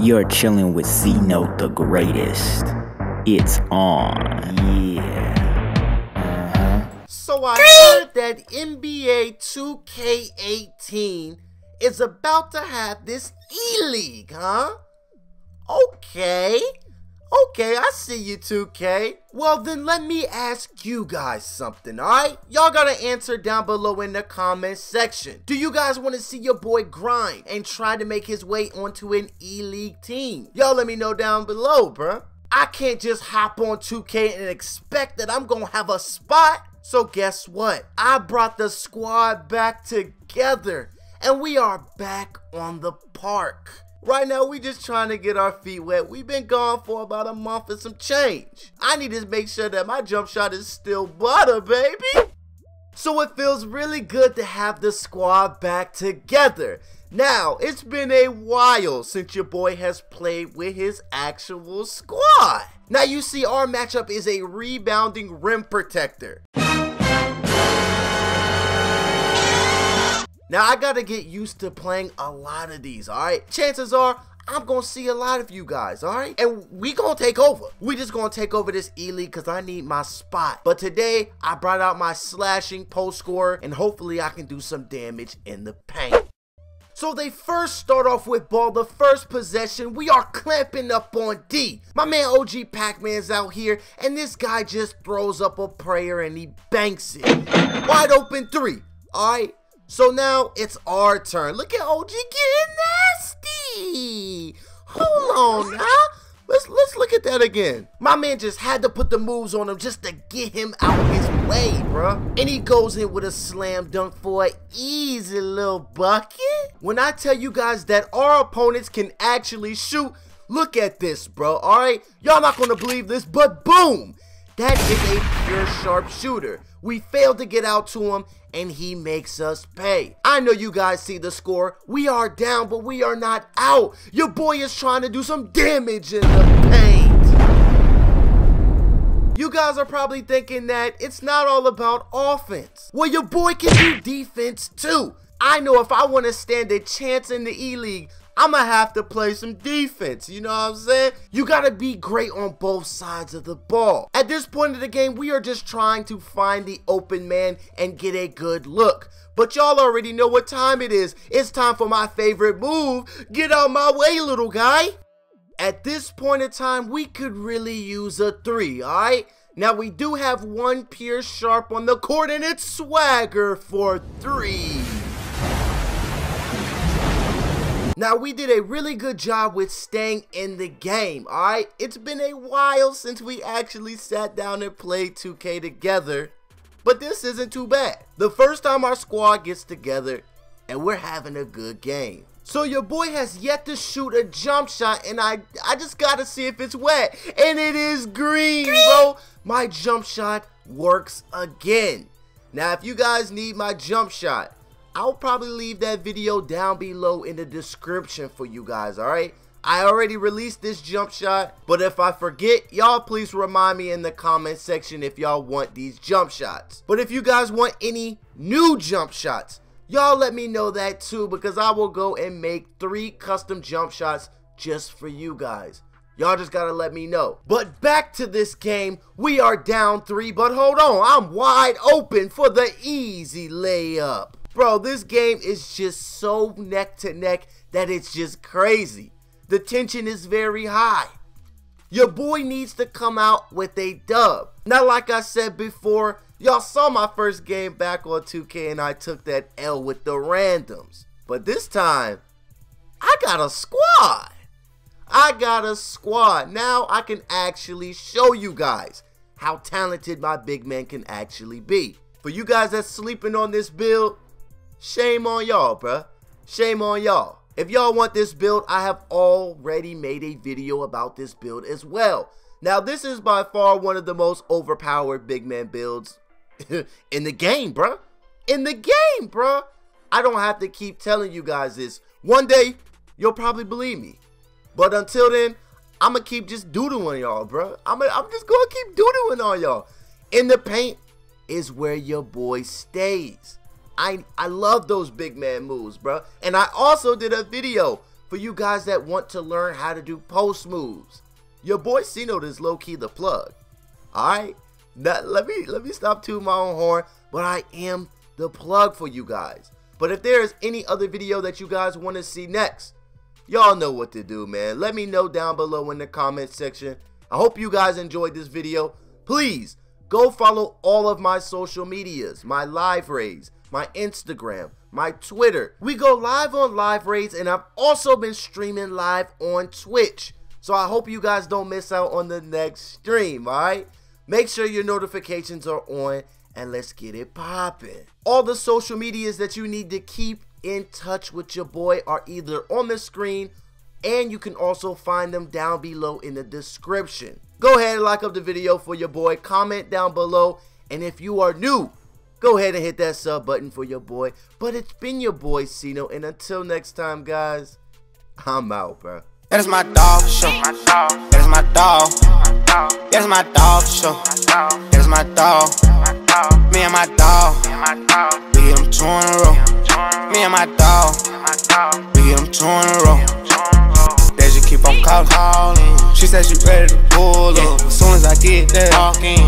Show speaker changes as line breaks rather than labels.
You're chilling with C Note the greatest. It's on. Yeah.
So I heard that NBA 2K18 is about to have this E-League, huh? Okay. Okay, I see you 2K. Well then let me ask you guys something, alright? Y'all gotta answer down below in the comment section. Do you guys want to see your boy grind and try to make his way onto an E-League team? Y'all let me know down below, bruh. I can't just hop on 2K and expect that I'm gonna have a spot. So guess what? I brought the squad back together and we are back on the park. Right now, we just trying to get our feet wet. We've been gone for about a month and some change. I need to make sure that my jump shot is still butter, baby. So it feels really good to have the squad back together. Now, it's been a while since your boy has played with his actual squad. Now you see our matchup is a rebounding rim protector. Now I gotta get used to playing a lot of these, alright? Chances are I'm gonna see a lot of you guys, alright? And we gonna take over. We just gonna take over this E-League because I need my spot. But today, I brought out my slashing post scorer and hopefully I can do some damage in the paint. So they first start off with ball, the first possession, we are clamping up on D. My man OG Pac-Man's out here, and this guy just throws up a prayer and he banks it. Wide open three, alright? So now it's our turn. Look at OG getting nasty. Hold on now. Let's let's look at that again. My man just had to put the moves on him just to get him out his way, bruh. And he goes in with a slam dunk for an easy little bucket. When I tell you guys that our opponents can actually shoot, look at this, bro. Alright? Y'all not gonna believe this, but boom! That is a pure sharpshooter. We failed to get out to him, and he makes us pay. I know you guys see the score. We are down, but we are not out. Your boy is trying to do some damage in the paint. You guys are probably thinking that it's not all about offense. Well, your boy can do defense too. I know if I want to stand a chance in the E-League, I'm gonna have to play some defense. You know what I'm saying? You gotta be great on both sides of the ball. At this point of the game, we are just trying to find the open man and get a good look. But y'all already know what time it is. It's time for my favorite move. Get out my way, little guy. At this point in time, we could really use a three, alright? Now we do have one Pierce Sharp on the court and it's Swagger for three. Now, we did a really good job with staying in the game, alright? It's been a while since we actually sat down and played 2K together, but this isn't too bad. The first time our squad gets together, and we're having a good game. So your boy has yet to shoot a jump shot, and I I just gotta see if it's wet. And it is green, green, bro. My jump shot works again. Now, if you guys need my jump shot, I'll probably leave that video down below in the description for you guys, alright? I already released this jump shot, but if I forget, y'all please remind me in the comment section if y'all want these jump shots. But if you guys want any new jump shots, y'all let me know that too because I will go and make three custom jump shots just for you guys. Y'all just gotta let me know. But back to this game, we are down three, but hold on, I'm wide open for the easy layup. Bro, this game is just so neck to neck that it's just crazy. The tension is very high. Your boy needs to come out with a dub. Now, like I said before, y'all saw my first game back on 2K and I took that L with the randoms. But this time, I got a squad. I got a squad. Now I can actually show you guys how talented my big man can actually be. For you guys that's sleeping on this build, Shame on y'all, bruh. Shame on y'all. If y'all want this build, I have already made a video about this build as well. Now, this is by far one of the most overpowered big man builds in the game, bruh. In the game, bruh. I don't have to keep telling you guys this. One day, you'll probably believe me. But until then, I'm going to keep just doodling y'all, bruh. I'm, I'm just going to keep doodling on y'all. In the paint is where your boy stays. I, I love those big man moves, bro. And I also did a video for you guys that want to learn how to do post moves. Your boy C Note is low key the plug. Alright? let me let me stop tooting my own horn, but I am the plug for you guys. But if there is any other video that you guys want to see next, y'all know what to do, man. Let me know down below in the comment section. I hope you guys enjoyed this video. Please, go follow all of my social medias, my LiveRaise, my Instagram, my Twitter. We go live on LiveRaise, and I've also been streaming live on Twitch. So I hope you guys don't miss out on the next stream, alright? Make sure your notifications are on and let's get it popping. All the social medias that you need to keep in touch with your boy are either on the screen and you can also find them down below in the description. Go ahead and like up the video for your boy, comment down below, and if you are new, go ahead and hit that sub button for your boy. But it's been your boy C Note, and until next time, guys, I'm out, bro.
That is my dog show. That is my dog. That is my dog show. That is my dog. Me and my dog. We get them two in a row. Me and my dog. We get them two in a row. They just keep on calling. She said she ready to pull up. As soon as I get there, walk in.